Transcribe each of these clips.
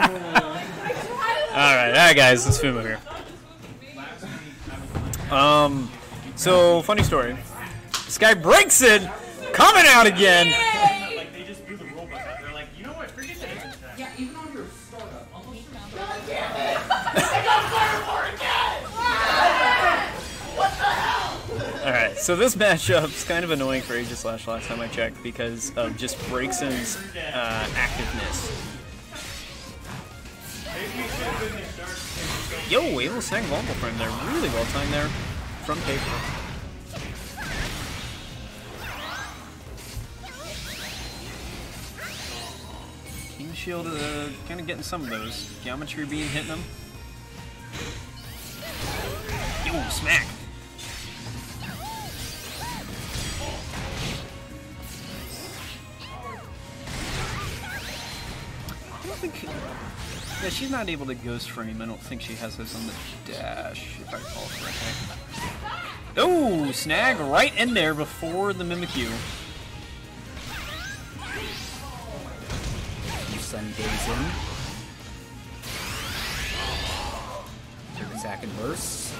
Alright, alright guys, let's Fumo here. Um, so, funny story. This guy breaks it, coming out again. Like they just do the rule book. They're like, you know what? Forget the agent check. Yeah, even on your startup. Almost Alright, so this matchup's kind of annoying for Aegislash last time I checked because of just Braixen's uh, activeness. Yo, able to snag vulnerable frame there. Really well timed there from paper. King Shield uh, kind of getting some of those. Geometry being hitting them. Yo, smack! She's not able to ghost frame. I don't think she has this on the dash, if I recall correctly. Oh, snag right in there before the Mimikyu. Sun days in. Took a second burst.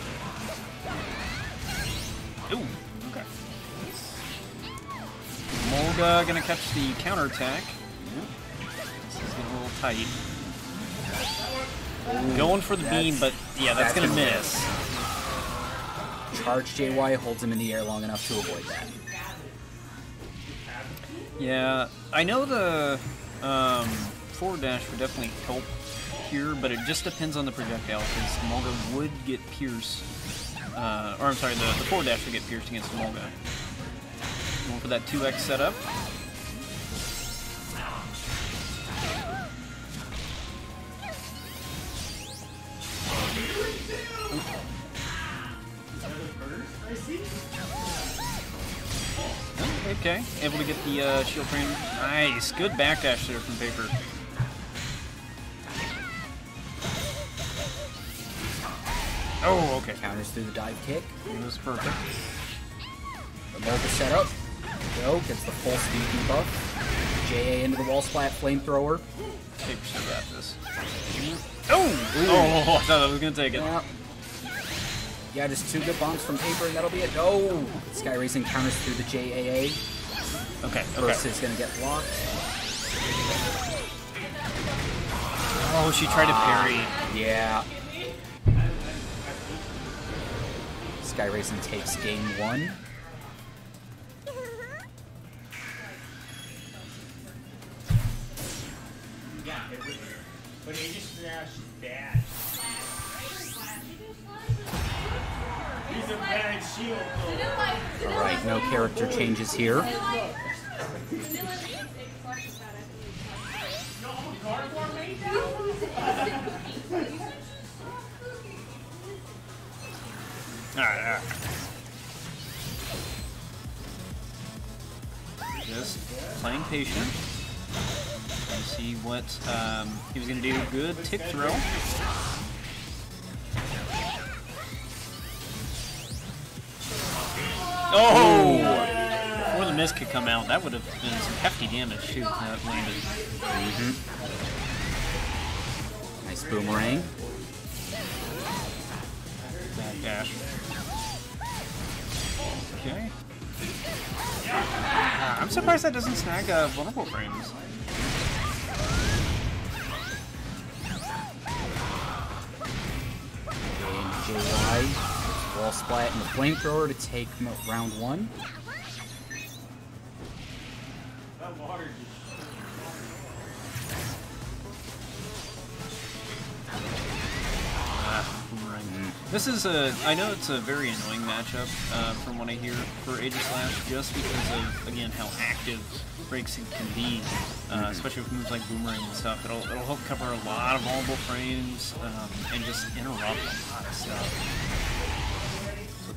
Ooh, okay. Molga gonna catch the counterattack. This is getting a little tight. Going for the beam, but yeah, that's, that's gonna miss. Charge JY holds him in the air long enough to avoid that. Yeah, I know the um, forward dash would definitely help here, but it just depends on the projectile, because Molga would get pierced. Uh, or I'm sorry, the, the forward dash would get pierced against Molga. Going for that 2x setup. Oh, Okay, able to get the uh, shield frame. Nice, good backdash there from Paper. Oh, okay. Counters through the dive kick. It was perfect. The Molga setup. Go, gets the full speed debuff. JA into the wall splat flamethrower. Paper still got this. Oh! Oh, I thought I was gonna take it. Yeah. Yeah, just two good bombs from paper and that'll be it. Oh! SkyRasen counters through the JAA. Okay, Burst okay. is gonna get blocked. Oh, she tried to parry. Yeah. SkyRasen takes game one. Yeah, but Aegislash is bad. He's a bad shield. Alright, no character changes here. Alright, alright. Just playing patient. Trying to see what um, he was gonna do. Good tick throw. Oh! Before the mist could come out, that would have been some hefty damage. Shoot, that landed. Nice boomerang. Back dash. Okay. Ah, I'm surprised that doesn't snag uh, vulnerable frames. JY. Wall splat and the flamethrower to take round one. That water just boomerang. This is a, I know it's a very annoying matchup uh, from what I hear for Aegislash, just because of, again, how active Braixen can be, uh, especially with moves like Boomerang and stuff. It'll, it'll help cover a lot of vulnerable frames um, and just interrupt a lot of stuff.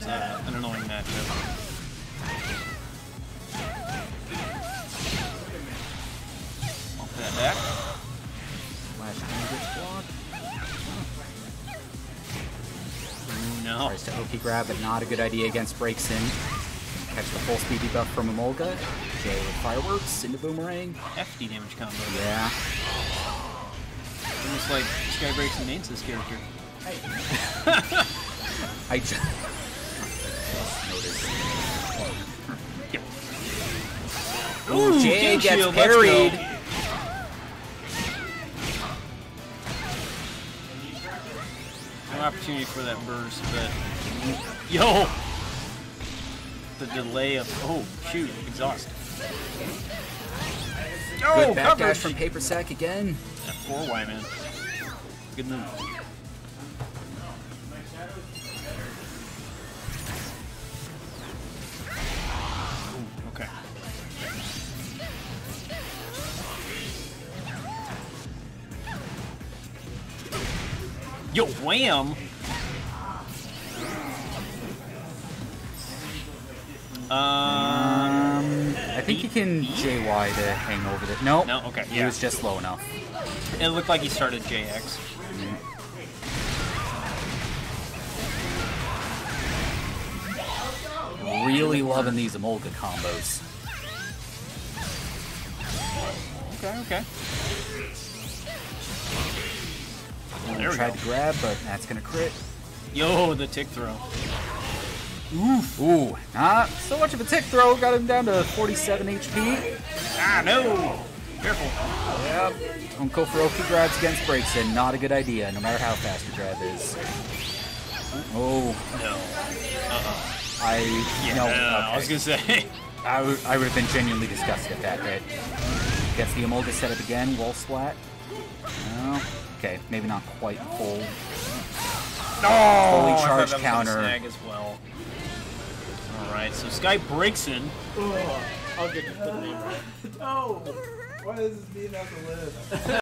It's a, an annoying matchup. Off that back. Gets blocked. No. Tries to Oki grab, but not a good idea against Braixen. Catch the full speed debuff from Emolga. With fireworks into boomerang. Hefty damage combo. Yeah. Almost like Sky Breaks and Nate's this character. Hey. I just, just noticed. Ooh, Jay gets Shield, parried. go. No opportunity for that burst, but yo, the delay of oh shoot, exhaust. Oh, Good back coverage. dash from PaperSak again. Yeah, Four Y man. Good move. Yo, wham! Um, I think you can JY to hang over the. No, No? Okay, He yeah. was just low enough. it looked like he started JX. Really loving these Emolga combos. Okay, okay. There we Tried go. to grab, but that's gonna crit. Yo, the tick throw. Ooh, not so much of a tick throw. Got him down to 47 HP. Ah, no! Careful. Yep. For OP grabs against Braixen. Not a good idea, no matter how fast your grab is. Oh, No. Uh-uh. I Yeah, no. I was gonna say. I would I would have been genuinely disgusted at that hit. Gets the Emolga set up again. Wall splat. No. Okay, maybe not quite full. No! Fully charged that was gonna counter. Snag as well. Alright, so Sky breaks in. I'll get you the name right. No! Why does this mean I have to live?